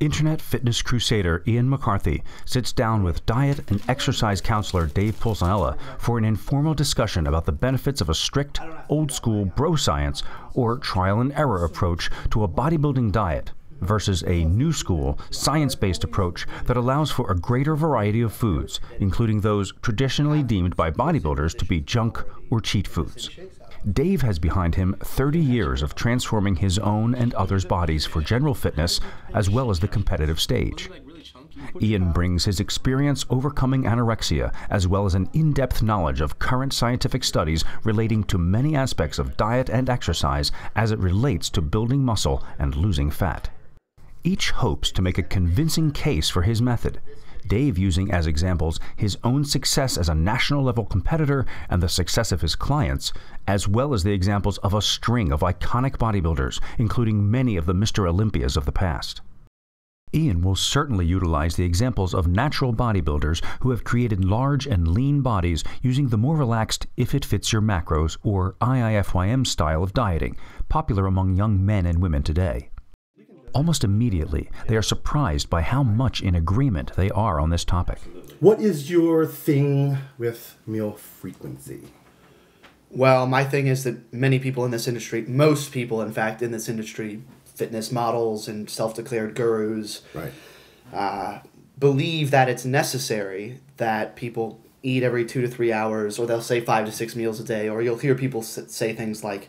Internet fitness crusader Ian McCarthy sits down with diet and exercise counselor Dave Pulcinella for an informal discussion about the benefits of a strict, old school bro science or trial and error approach to a bodybuilding diet versus a new school, science based approach that allows for a greater variety of foods, including those traditionally deemed by bodybuilders to be junk or cheat foods. Dave has behind him 30 years of transforming his own and others' bodies for general fitness as well as the competitive stage. Ian brings his experience overcoming anorexia as well as an in depth knowledge of current scientific studies relating to many aspects of diet and exercise as it relates to building muscle and losing fat. Each hopes to make a convincing case for his method, Dave using as examples his own success as a national level competitor and the success of his clients, as well as the examples of a string of iconic bodybuilders, including many of the Mr. Olympias of the past. Ian will certainly utilize the examples of natural bodybuilders who have created large and lean bodies using the more relaxed if it fits your macros or IIFYM style of dieting, popular among young men and women today. Almost immediately, they are surprised by how much in agreement they are on this topic. What is your thing with meal frequency? Well, my thing is that many people in this industry, most people, in fact, in this industry, fitness models and self declared gurus, Right. uh, believe that it's necessary that people eat every two to three hours, or they'll say five to six meals a day, or you'll hear people say things like,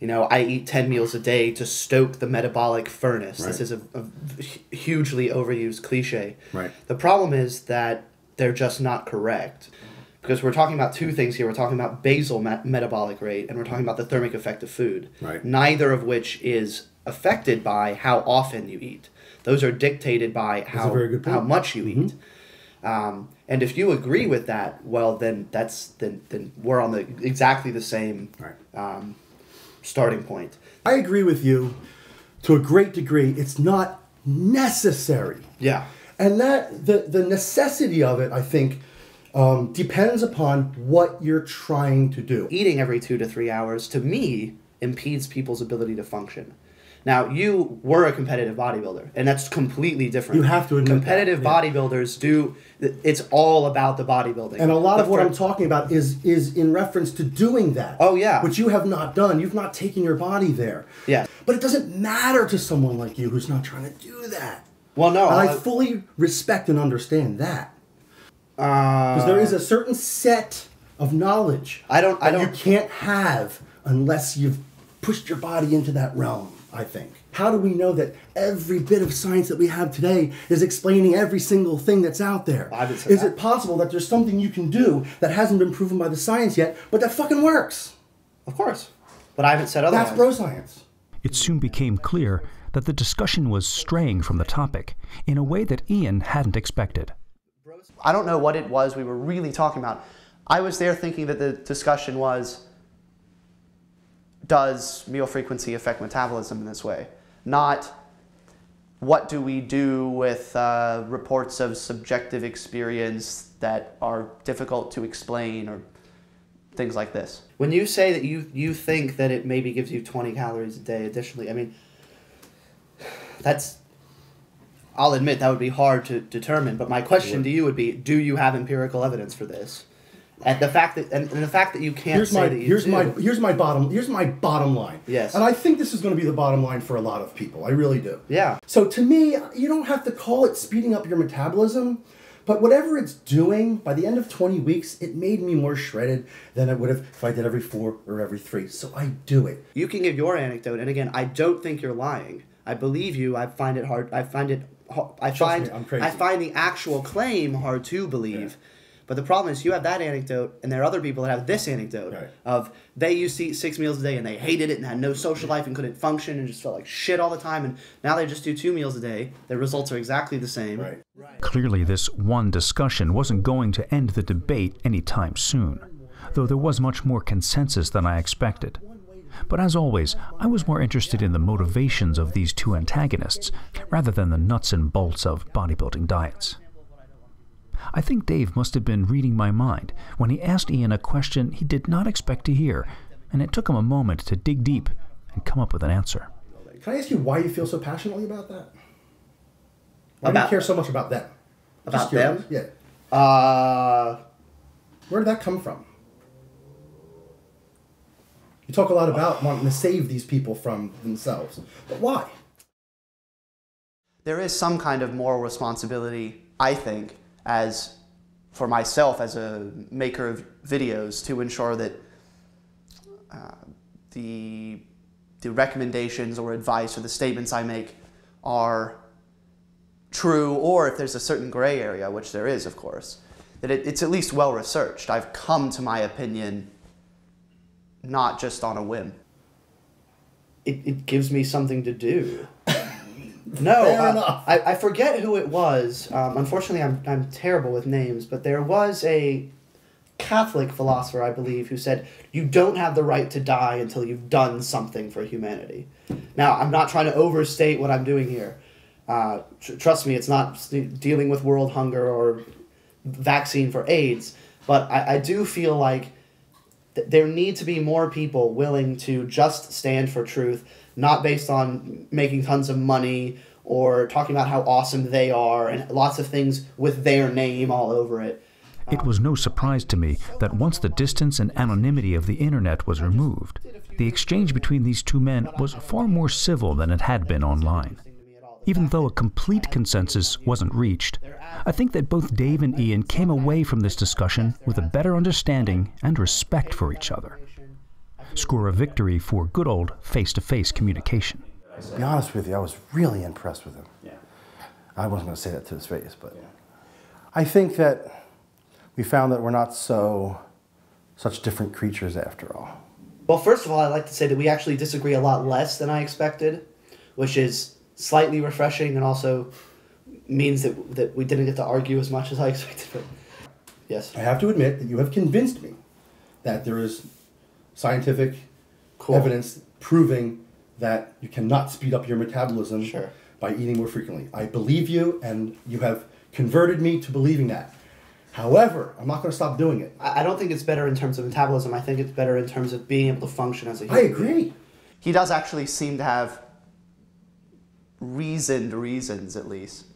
you know, I eat 10 meals a day to stoke the metabolic furnace. This is a, a hugely overused cliche. Right. The problem is that they're just not correct. Because we're talking about two things here. We're talking about basal met- metabolic rate and we're talking about the thermic effect of food. Right. Neither of which is affected by how often you eat. Those are dictated by how, how much you eat. Um, and if you agree with that, well, then that's then then we're on the exactly the same Right. um, starting point. I agree with you to a great degree. It's not necessary. Yeah. And that the the necessity of it, I think, um, depends upon what you're trying to do. Eating every two to three hours to me impedes people's ability to function. Now you were a competitive bodybuilder, and that's completely different. You have to admit that, competitive yeah. bodybuilders do. It's all about the bodybuilding. And a lot The of what I'm talking about is is in reference to doing that. Oh, yeah. Which you have not done. You've not taken your body there. Yeah. But it doesn't matter to someone like you who's not trying to do that. Well, no, And I I- fully respect and understand that. Uh, Because there is a certain set of knowledge I don't- I that don't- You can't have unless you've pushed your body into that realm, I think. How do we know that every bit of science that we have today is explaining every single thing that's out there? I Is that. it possible that there's something you can do that hasn't been proven by the science yet, but that fucking works? of course, but I haven't said otherwise. That's bro science. It soon became clear that the discussion was straying from the topic in a way that Ian hadn't expected. I don't know what it was we were really talking about. I was there thinking that the discussion was does meal frequency affect metabolism in this way? Not what do we do with uh, reports of subjective experience that are difficult to explain or things like this. When you say that you, you think that it maybe gives you 20 calories a day additionally, I mean, that's I'll admit that would be hard to determine, but my question to you would be: Do you have empirical evidence for this? And the fact that and, and the fact that you can't Here's say my here's do, my here's my bottom here's my bottom line. Yes. And I think this is going to be the bottom line for a lot of people. I really do. yeah, So to me, you don't have to call it speeding up your metabolism, but whatever it's doing, by the end of 20 weeks, it made me more shredded than I would have if I did every four or every three. So I do it. you can give your anecdote, and again, I don't think you're lying. I believe you. I find it hard. I find it. I find. me, I'm crazy. I find the actual claim hard to believe. But the problem is, you have that anecdote, and there are other people that have this anecdote Right. of they used to eat six meals a day and they hated it and had no social life and couldn't function and just felt like shit all the time. And now they just do two meals a day. Their results are exactly the same. Right. Clearly, this one discussion wasn't going to end the debate anytime soon, though there was much more consensus than I expected. But as always, I was more interested in the motivations of these two antagonists rather than the nuts and bolts of bodybuilding diets. I think Dave must have been reading my mind when he asked Ian a question he did not expect to hear, and it took him a moment to dig deep and come up with an answer. Can I ask you why you feel so passionately about that? Why do you care so much about them? About Just them? Yeah. Uh, Where did that come from? You talk a lot about wanting to save these people from themselves, but why? there is some kind of moral responsibility, I think, as for myself as a maker of videos to ensure that uh, the the recommendations or advice or the statements I make are true, or if there's a certain gray area, which there is, of course, that it, it's at least well researched. I've come to my opinion not just on a whim. It, it gives me something to do. No, Fair uh, enough. I, I forget who it was. Um, unfortunately, I'm, I'm terrible with names, but there was a Catholic philosopher, I believe, who said, You don't have the right to die until you've done something for humanity. Now, I'm not trying to overstate what I'm doing here. Uh, tr- trust me, it's not dealing with world hunger or vaccine for AIDS, but I, I do feel like th- there need to be more people willing to just stand for truth, not based on making tons of money or talking about how awesome they are and lots of things with their name all over it. It was no surprise to me that once the distance and anonymity of the internet was removed, the exchange between these two men was far more civil than it had been online. Even though a complete consensus wasn't reached, I think that both Dave and Ian came away from this discussion with a better understanding and respect for each other. Score a victory for good old face to face communication. To be honest with you, I was really impressed with him. Yeah. I wasn't going to say that to his face, but I think that we found that we're not so such different creatures after all. Well, first of all, I'd like to say that we actually disagree a lot less than I expected, which is slightly refreshing and also means that, that we didn't get to argue as much as I expected. But yes. I have to admit that you have convinced me that there is scientific Cool. evidence proving that you cannot speed up your metabolism Sure. by eating more frequently. I believe you, and you have converted me to believing that. However, I'm not going to stop doing it. I I don't think it's better in terms of metabolism. I think it's better in terms of being able to function as a human. I agree. He does actually seem to have reasoned reasons, at least.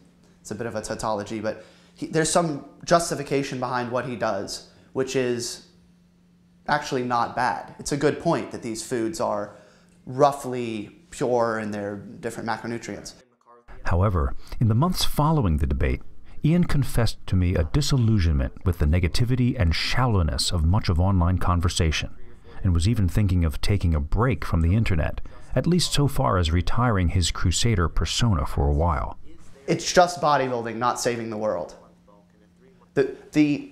It's a bit of a tautology, but he, there's some justification behind what he does, which is actually not bad. It's a good point that these foods are roughly pure in their different macronutrients. However, in the months following the debate, Ian confessed to me a disillusionment with the negativity and shallowness of much of online conversation, and was even thinking of taking a break from the internet, at least so far as retiring his crusader persona for a while. It's just bodybuilding, not saving the world. The, the,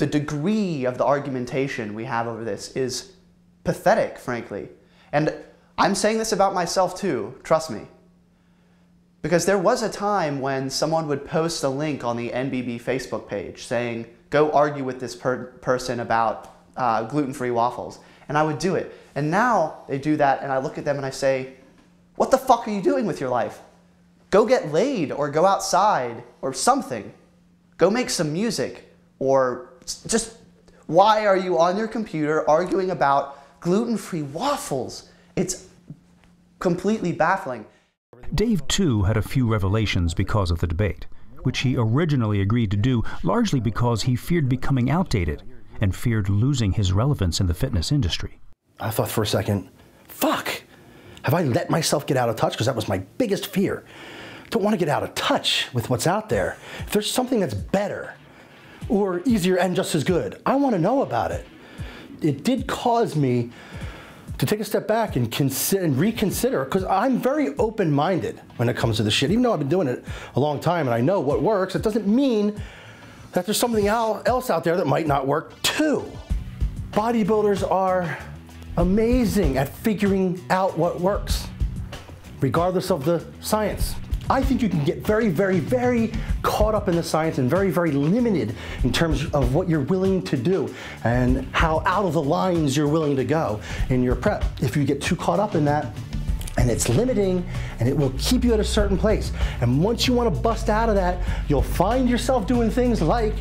the degree of the argumentation we have over this is pathetic, frankly. And I'm saying this about myself too, trust me. Because there was a time when someone would post a link on the NBB Facebook page saying, go argue with this per- person about uh, gluten free waffles. And I would do it. And now they do that, and I look at them and I say, what the fuck are you doing with your life? Go get laid or go outside or something. Go make some music or just why are you on your computer arguing about gluten free waffles? It's completely baffling. Dave, too, had a few revelations because of the debate, which he originally agreed to do largely because he feared becoming outdated and feared losing his relevance in the fitness industry. I thought for a second, fuck, have I let myself get out of touch? Because that was my biggest fear. Don't want to get out of touch with what's out there. If there's something that's better or easier and just as good, I want to know about it. It did cause me to take a step back and and reconsider because I'm very open-minded when it comes to the shit. Even though I've been doing it a long time and I know what works, it doesn't mean that there's something else out there that might not work too. Bodybuilders are amazing at figuring out what works, regardless of the science. I think you can get very, very, very caught up in the science and very, very limited in terms of what you're willing to do and how out of the lines you're willing to go in your prep. If you get too caught up in that, and it's limiting and it will keep you at a certain place. And once you want to bust out of that, you'll find yourself doing things like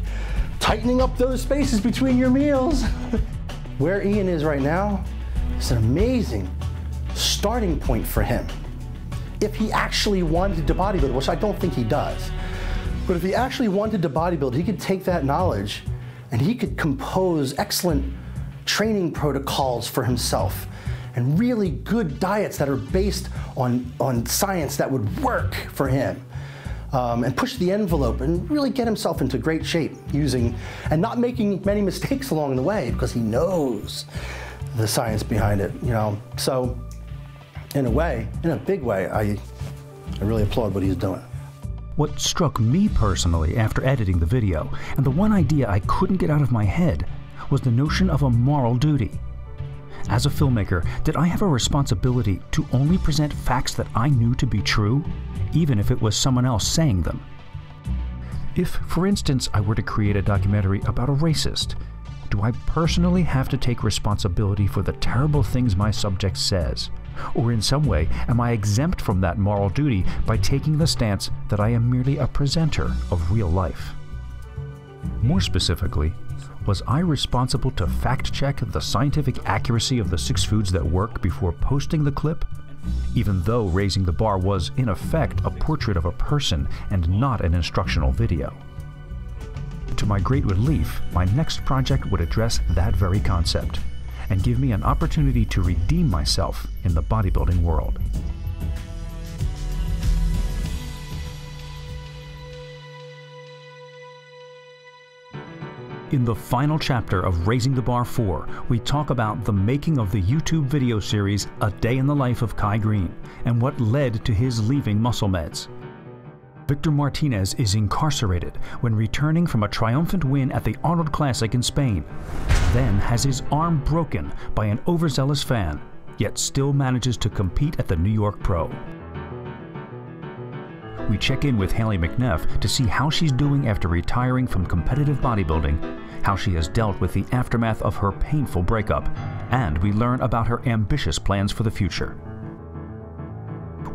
tightening up those spaces between your meals. Where Ian is right now is an amazing starting point for him. If he actually wanted to bodybuild, which I don't think he does, but if he actually wanted to bodybuild, he could take that knowledge and he could compose excellent training protocols for himself and really good diets that are based on, on science that would work for him. Um, and push the envelope and really get himself into great shape using and not making many mistakes along the way because he knows the science behind it, you know. So in a way, in a big way, I, I really applaud what he's doing. What struck me personally after editing the video, and the one idea I couldn't get out of my head, was the notion of a moral duty. As a filmmaker, did I have a responsibility to only present facts that I knew to be true, even if it was someone else saying them? If, for instance, I were to create a documentary about a racist, do I personally have to take responsibility for the terrible things my subject says? Or in some way, am I exempt from that moral duty by taking the stance that I am merely a presenter of real life? More specifically, was I responsible to fact check the scientific accuracy of the six foods that work before posting the clip? Even though Raising the Bar was, in effect, a portrait of a person and not an instructional video. To my great relief, my next project would address that very concept and give me an opportunity to redeem myself in the bodybuilding world. In the final chapter of Raising the Bar 4, we talk about the making of the YouTube video series A Day in the Life of Kai Greene and what led to his leaving Muscle Meds. Victor Martinez is incarcerated when returning from a triumphant win at the Arnold Classic in Spain, then has his arm broken by an overzealous fan, yet still manages to compete at the New York Pro. We check in with Hayley McNeff to see how she's doing after retiring from competitive bodybuilding, how she has dealt with the aftermath of her painful breakup, and we learn about her ambitious plans for the future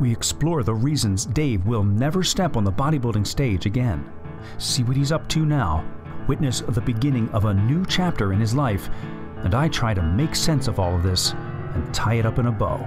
we explore the reasons Dave will never step on the bodybuilding stage again. See what he's up to now, witness the beginning of a new chapter in his life, and I try to make sense of all of this and tie it up in a bow.